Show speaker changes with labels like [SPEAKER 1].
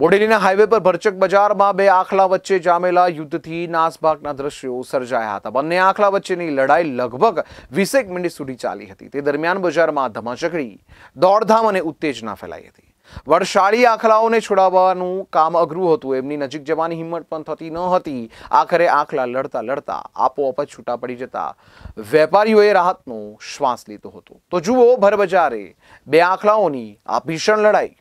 [SPEAKER 1] બોડેલીના highway પર ભરચક બજારમાં બે આખલા વચ્ચે જામેલા યુદ્ધથી નાસભાગના દ્રશ્યો સર્જાયા હતા. બંને આખલા વચ્ચેની લડાઈ લગભગ વીસેક મિનિટ સુધી ચાલી હતી. તે દરમિયાન બજારમાં ધમાચકડી, દોડધામ અને ઉત્તેજના ફેલાઈ હતી. વડશાળી આખલાઓને છોડાવવાનું કામ અઘરું હતું. એમની નજીક જવાની હિંમત પણ થતી ન હતી. આખરે આખલા લડતા લડતા આપોઆપ જ છૂટા પડી જતા વેપારીઓએ રાહતનો શ્વાસ લીધો હતો. તો જુઓ ભરબજારે બે આખલાઓની આ ભીષણ લડાઈ.